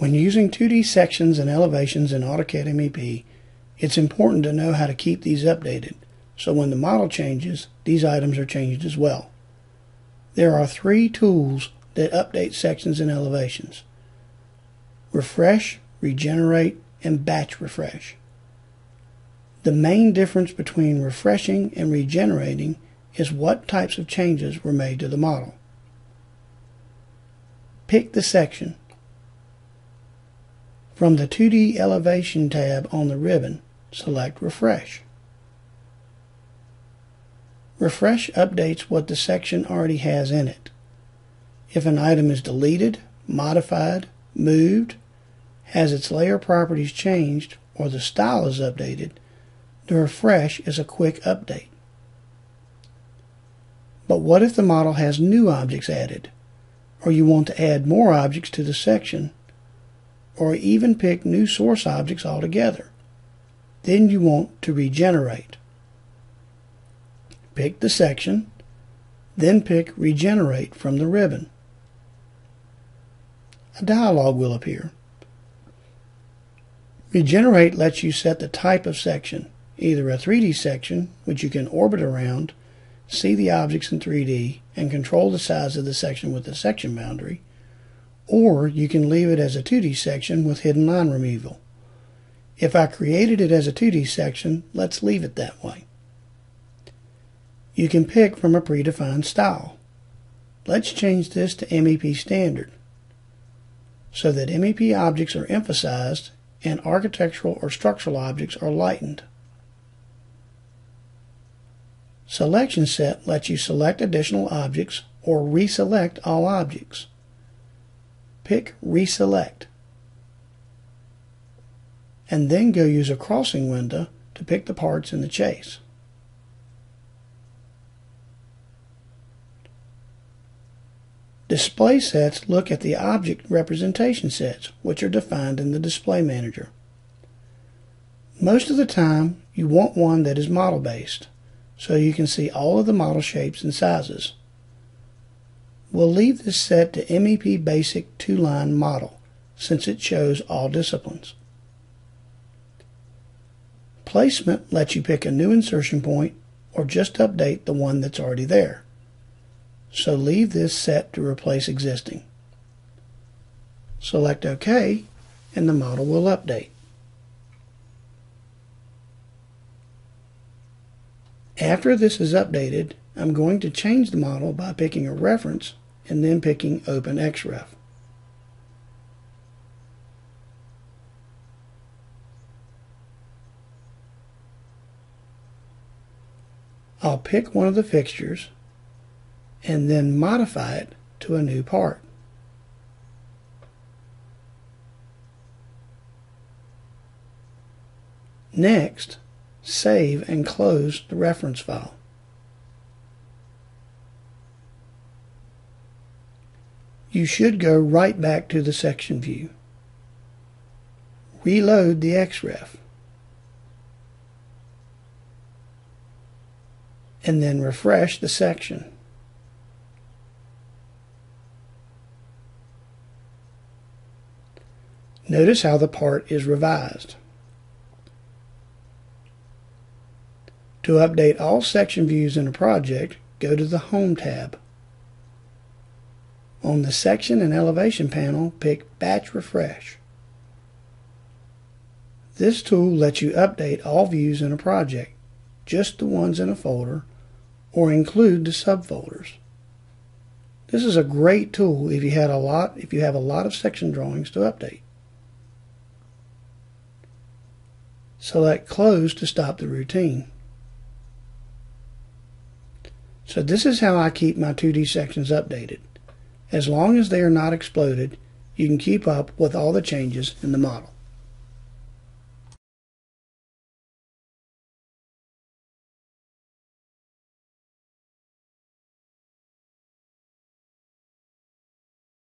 When using 2D sections and elevations in AutoCAD MEP, it's important to know how to keep these updated, so when the model changes, these items are changed as well. There are three tools that update sections and elevations. Refresh, Regenerate, and Batch Refresh. The main difference between refreshing and regenerating is what types of changes were made to the model. Pick the section. From the 2D Elevation tab on the ribbon, select Refresh. Refresh updates what the section already has in it. If an item is deleted, modified, moved, has its layer properties changed, or the style is updated, the refresh is a quick update. But what if the model has new objects added, or you want to add more objects to the section or even pick new source objects altogether. Then you want to regenerate. Pick the section, then pick Regenerate from the ribbon. A dialog will appear. Regenerate lets you set the type of section, either a 3D section, which you can orbit around, see the objects in 3D, and control the size of the section with the section boundary, or you can leave it as a 2D section with hidden line removal. If I created it as a 2D section, let's leave it that way. You can pick from a predefined style. Let's change this to MEP Standard so that MEP objects are emphasized and architectural or structural objects are lightened. Selection Set lets you select additional objects or reselect all objects pick Reselect, and then go use a crossing window to pick the parts in the chase. Display sets look at the object representation sets, which are defined in the Display Manager. Most of the time, you want one that is model-based, so you can see all of the model shapes and sizes. We'll leave this set to MEP Basic two-line model since it shows all disciplines. Placement lets you pick a new insertion point or just update the one that's already there. So leave this set to replace existing. Select OK and the model will update. After this is updated, I'm going to change the model by picking a reference and then picking Open XREF. I'll pick one of the fixtures and then modify it to a new part. Next, save and close the reference file. You should go right back to the section view. Reload the XREF. And then refresh the section. Notice how the part is revised. To update all section views in a project, go to the Home tab. On the section and elevation panel, pick Batch Refresh. This tool lets you update all views in a project, just the ones in a folder, or include the subfolders. This is a great tool if you had a lot if you have a lot of section drawings to update. Select Close to stop the routine. So this is how I keep my 2D sections updated. As long as they are not exploded, you can keep up with all the changes in the model.